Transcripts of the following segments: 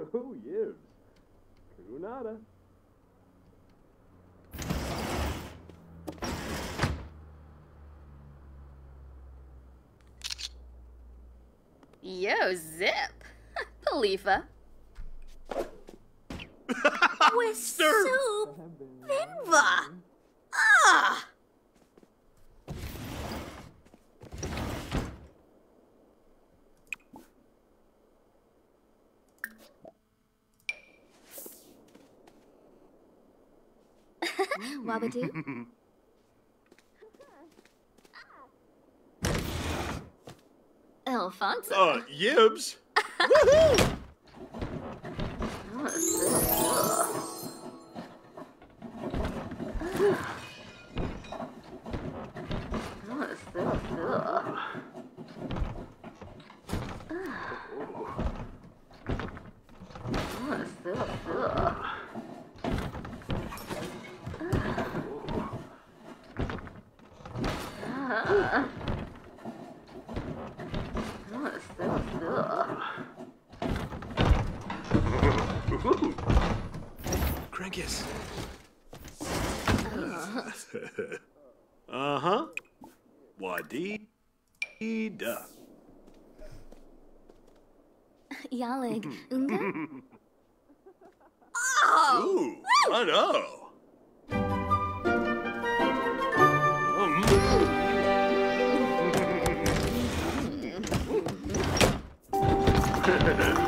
Oh, yibs. Kunada. Yo, Zip. Palifa. With soup. Vinva. Wabadoo? Alfonso. Uh, Yibs. Crankus. uh huh. Wadi da. Yalig. Unga? Ooh, I know. Uh.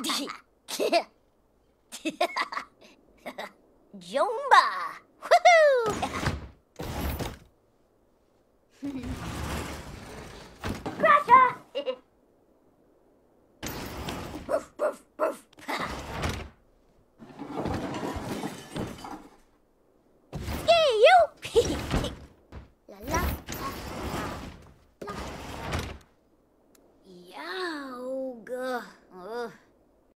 Jomba. Woohoo!